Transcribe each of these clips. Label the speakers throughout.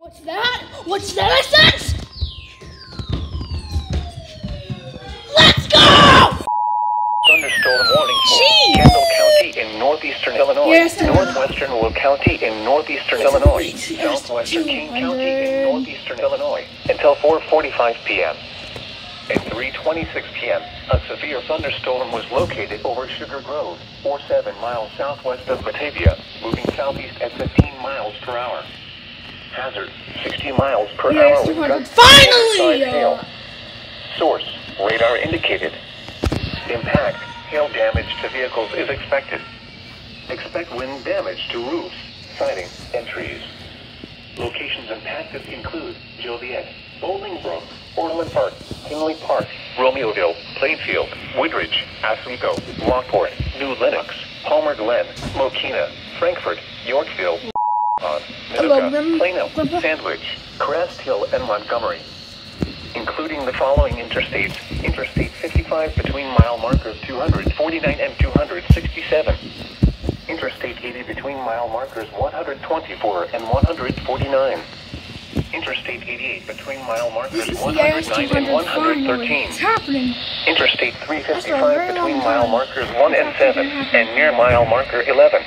Speaker 1: What's that? What's that I sense? Let's go!
Speaker 2: Thunderstorm warning for Kendall County in northeastern Illinois,
Speaker 1: Yes,
Speaker 2: northwestern Will County in northeastern Illinois, southwestern King County in northeastern Illinois until 4:45 p.m. At 3:26 p.m., a severe thunderstorm was located over Sugar Grove, or 7 miles southwest of Batavia, moving southeast at 15 miles per hour. Hazard: 60 miles per
Speaker 1: Yes,
Speaker 2: hour. with
Speaker 1: 200. Finally!
Speaker 2: hail.
Speaker 1: Uh,
Speaker 2: Source, radar indicated. Impact, hail damage to vehicles is expected. Expect wind damage to roofs, siding, and trees. Locations impacted include Joliet, Bolingbrook, Orland Park, Tinley Park, Romeoville, Plainfield, Woodridge, Oswego, Lockport, New Lenox, Homer Glen, Mokena, Frankfort, Yorkville,
Speaker 1: Hello,
Speaker 2: Minooka, Plano, Sandwich, Crest Hill, and Montgomery including the following interstates. Interstate 55 between mile markers 249 and 267. Interstate 80 between mile markers 124 and 149. Interstate 88 between mile markers
Speaker 1: This is the IS
Speaker 2: 109 and 113.
Speaker 1: It's happening.
Speaker 2: Interstate
Speaker 1: After
Speaker 2: 355 between mile markers 1 and 7 and near mile marker 11.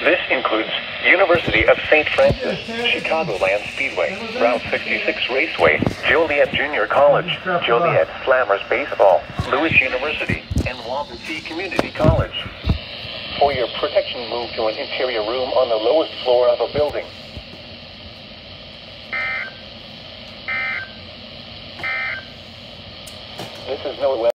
Speaker 2: This includes University of St. Francis, Chicagoland Speedway, Route 66 Raceway, Joliet Junior College, Joliet Slammers Baseball, Lewis University, and Waubonsee Community College. For your protection, move to an interior room on the lowest floor of a building. This is no